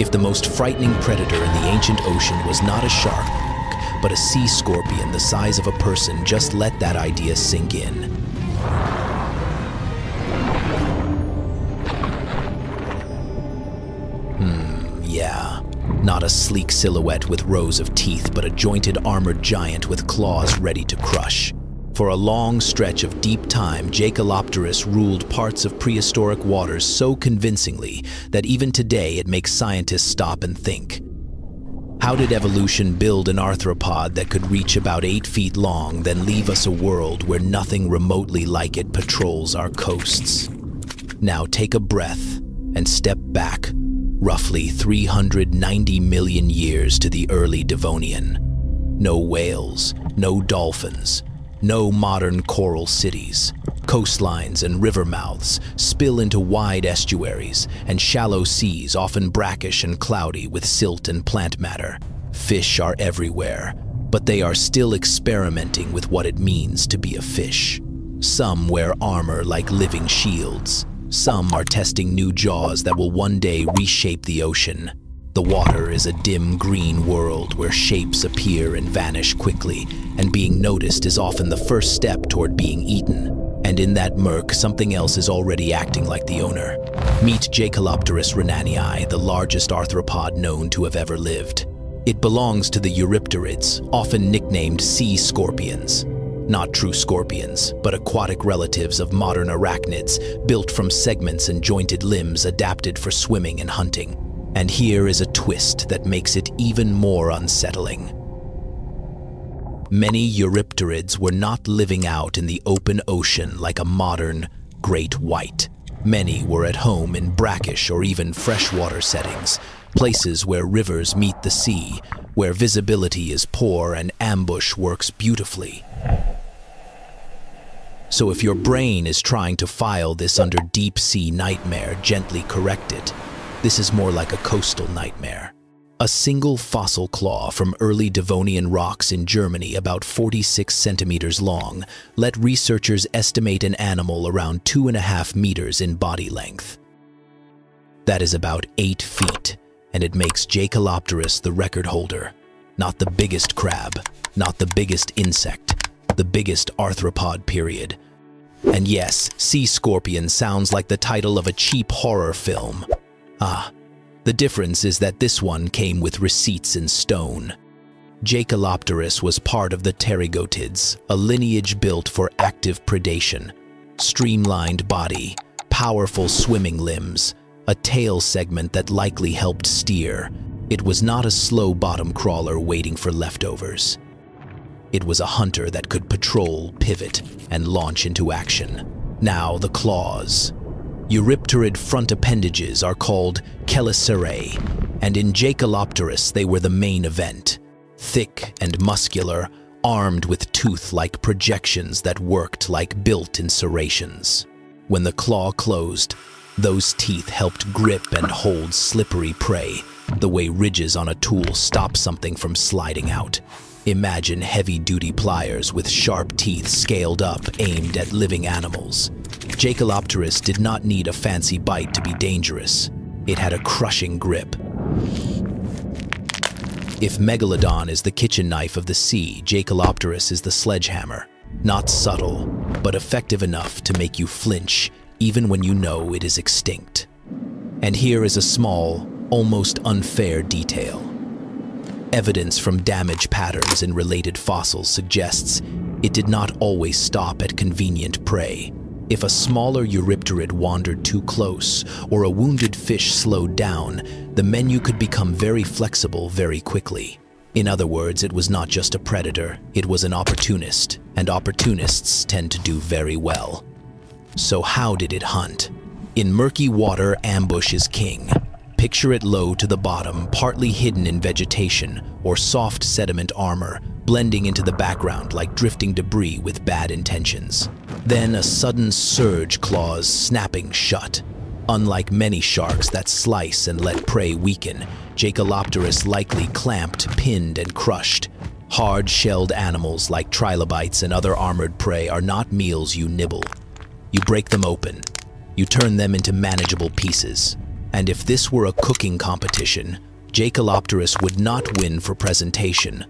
If the most frightening predator in the ancient ocean was not a shark, but a sea scorpion the size of a person, just let that idea sink in. Hmm, yeah. Not a sleek silhouette with rows of teeth, but a jointed armored giant with claws ready to crush. For a long stretch of deep time, Jaekelopterus ruled parts of prehistoric waters so convincingly that even today it makes scientists stop and think. How did evolution build an arthropod that could reach about eight feet long, then leave us a world where nothing remotely like it patrols our coasts? Now take a breath and step back, roughly 390 million years to the early Devonian. No whales, no dolphins, no modern coral cities. Coastlines and river mouths spill into wide estuaries and shallow seas, often brackish and cloudy with silt and plant matter. Fish are everywhere, but they are still experimenting with what it means to be a fish. Some wear armor like living shields. Some are testing new jaws that will one day reshape the ocean. The water is a dim green world where shapes appear and vanish quickly, and being noticed is often the first step toward being eaten. And in that murk, something else is already acting like the owner. Meet Jaekelopterus rhenaniae, the largest arthropod known to have ever lived. It belongs to the Eurypterids, often nicknamed sea scorpions. Not true scorpions, but aquatic relatives of modern arachnids, built from segments and jointed limbs adapted for swimming and hunting. And here is a twist that makes it even more unsettling. Many Eurypterids were not living out in the open ocean like a modern great white. Many were at home in brackish or even freshwater settings, places where rivers meet the sea, where visibility is poor and ambush works beautifully. So if your brain is trying to file this under deep sea nightmare, gently correct it. This is more like a coastal nightmare. A single fossil claw from early Devonian rocks in Germany about 46 centimeters long let researchers estimate an animal around two and a half meters in body length. That is about eight feet, and it makes Jaekelopterus the record holder. Not the biggest crab, not the biggest insect, the biggest arthropod period. And yes, sea scorpion sounds like the title of a cheap horror film. Ah, the difference is that this one came with receipts in stone. Jaekelopterus was part of the pterygotids, a lineage built for active predation. Streamlined body, powerful swimming limbs, a tail segment that likely helped steer. It was not a slow bottom crawler waiting for leftovers. It was a hunter that could patrol, pivot, and launch into action. Now the claws, Eurypterid front appendages are called chelicerae, and in Jaekelopterus they were the main event. Thick and muscular, armed with tooth-like projections that worked like built-in serrations. When the claw closed, those teeth helped grip and hold slippery prey, the way ridges on a tool stop something from sliding out. Imagine heavy-duty pliers with sharp teeth scaled up aimed at living animals. Jaekelopterus did not need a fancy bite to be dangerous. It had a crushing grip. If Megalodon is the kitchen knife of the sea, Jaekelopterus is the sledgehammer. Not subtle, but effective enough to make you flinch even when you know it is extinct. And here is a small, almost unfair detail. Evidence from damage patterns in related fossils suggests it did not always stop at convenient prey. If a smaller Eurypterid wandered too close or a wounded fish slowed down, the menu could become very flexible very quickly. In other words, it was not just a predator, it was an opportunist, and opportunists tend to do very well. So how did it hunt? In murky water, ambush is king. Picture it low to the bottom, partly hidden in vegetation or soft sediment armor, blending into the background like drifting debris with bad intentions. Then a sudden surge claws snapping shut. Unlike many sharks that slice and let prey weaken, Jaekelopterus likely clamped, pinned, and crushed. Hard-shelled animals like trilobites and other armored prey are not meals you nibble. You break them open. You turn them into manageable pieces. And if this were a cooking competition, Jaekelopterus would not win for presentation,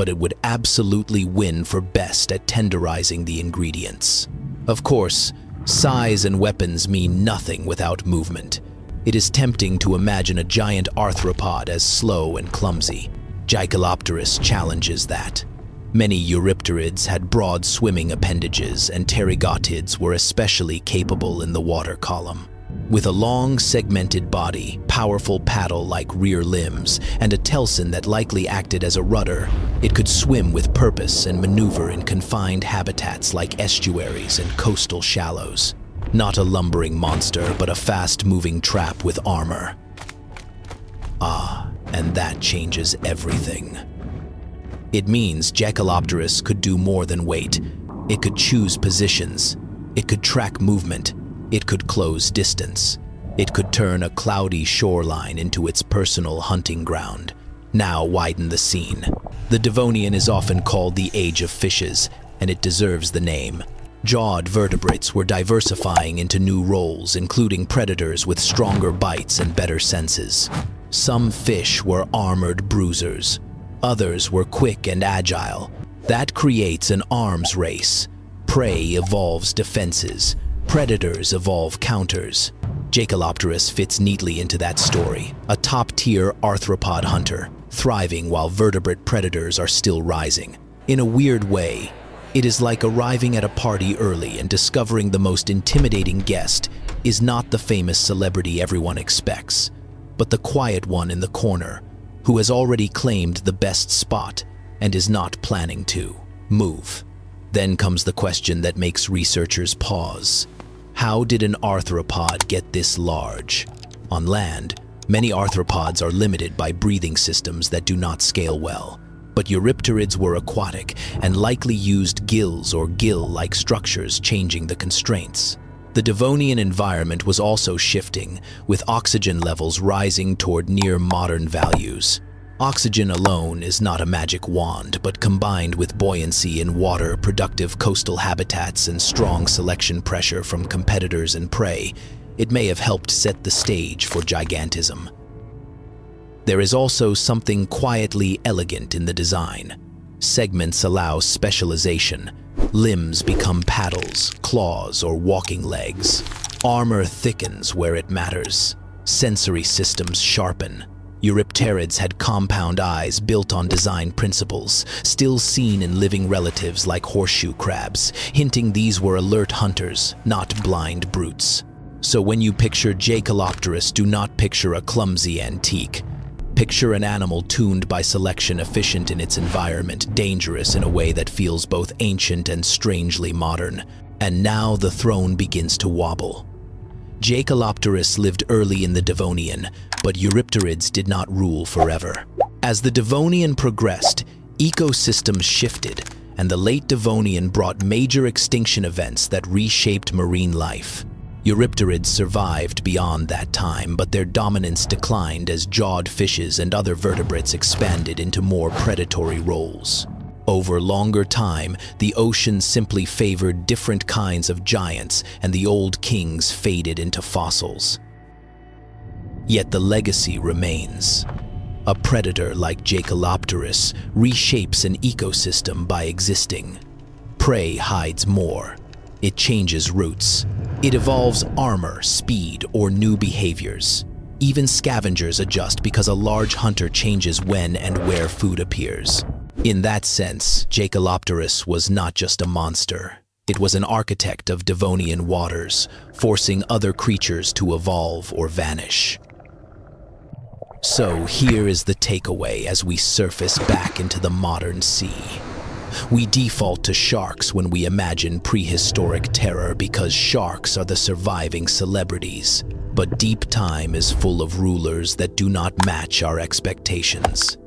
but it would absolutely win for best at tenderizing the ingredients. Of course, size and weapons mean nothing without movement. It is tempting to imagine a giant arthropod as slow and clumsy. Jaekelopterus challenges that. Many eurypterids had broad swimming appendages, and pterygotids were especially capable in the water column. With a long, segmented body, powerful paddle-like rear limbs, and a telson that likely acted as a rudder, it could swim with purpose and maneuver in confined habitats like estuaries and coastal shallows. Not a lumbering monster, but a fast-moving trap with armor. Ah, and that changes everything. It means Jaekelopterus could do more than wait. It could choose positions. It could track movement it could close distance. It could turn a cloudy shoreline into its personal hunting ground. Now widen the scene. The Devonian is often called the Age of Fishes, and it deserves the name. Jawed vertebrates were diversifying into new roles, including predators with stronger bites and better senses. Some fish were armored bruisers. Others were quick and agile. That creates an arms race. Prey evolves defenses. Predators evolve counters. Jaekelopterus fits neatly into that story, a top-tier arthropod hunter, thriving while vertebrate predators are still rising. In a weird way, it is like arriving at a party early and discovering the most intimidating guest is not the famous celebrity everyone expects, but the quiet one in the corner who has already claimed the best spot and is not planning to move. Then comes the question that makes researchers pause. How did an arthropod get this large? On land, many arthropods are limited by breathing systems that do not scale well. But eurypterids were aquatic and likely used gills or gill-like structures changing the constraints. The Devonian environment was also shifting, with oxygen levels rising toward near modern values. Oxygen alone is not a magic wand, but combined with buoyancy in water, productive coastal habitats, and strong selection pressure from competitors and prey, it may have helped set the stage for gigantism. There is also something quietly elegant in the design. Segments allow specialization. Limbs become paddles, claws, or walking legs. Armor thickens where it matters. Sensory systems sharpen. Eurypterids had compound eyes built on design principles, still seen in living relatives like horseshoe crabs, hinting these were alert hunters, not blind brutes. So when you picture Jaekelopterus, do not picture a clumsy antique. Picture an animal tuned by selection, efficient in its environment, dangerous in a way that feels both ancient and strangely modern. And now the throne begins to wobble. Jaekelopterus lived early in the Devonian, but Eurypterids did not rule forever. As the Devonian progressed, ecosystems shifted, and the late Devonian brought major extinction events that reshaped marine life. Eurypterids survived beyond that time, but their dominance declined as jawed fishes and other vertebrates expanded into more predatory roles. Over longer time, the ocean simply favored different kinds of giants and the old kings faded into fossils. Yet the legacy remains. A predator like Jaekelopterus reshapes an ecosystem by existing. Prey hides more. It changes routes. It evolves armor, speed, or new behaviors. Even scavengers adjust because a large hunter changes when and where food appears. In that sense, Jaekelopterus was not just a monster. It was an architect of Devonian waters, forcing other creatures to evolve or vanish. So here is the takeaway as we surface back into the modern sea. We default to sharks when we imagine prehistoric terror because sharks are the surviving celebrities. But deep time is full of rulers that do not match our expectations.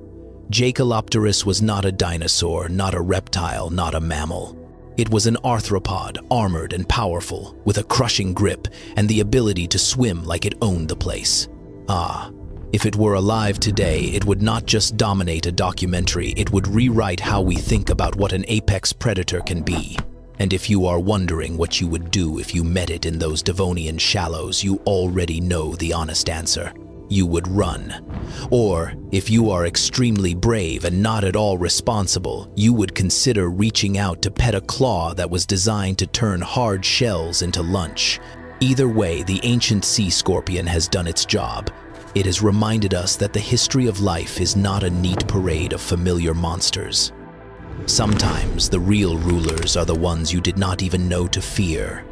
Jaekelopterus was not a dinosaur, not a reptile, not a mammal. It was an arthropod, armored and powerful, with a crushing grip and the ability to swim like it owned the place. Ah, if it were alive today, it would not just dominate a documentary, it would rewrite how we think about what an apex predator can be. And if you are wondering what you would do if you met it in those Devonian shallows, you already know the honest answer. You would run. Or, if you are extremely brave and not at all responsible, you would consider reaching out to pet a claw that was designed to turn hard shells into lunch. Either way, the ancient sea scorpion has done its job. It has reminded us that the history of life is not a neat parade of familiar monsters. Sometimes the real rulers are the ones you did not even know to fear.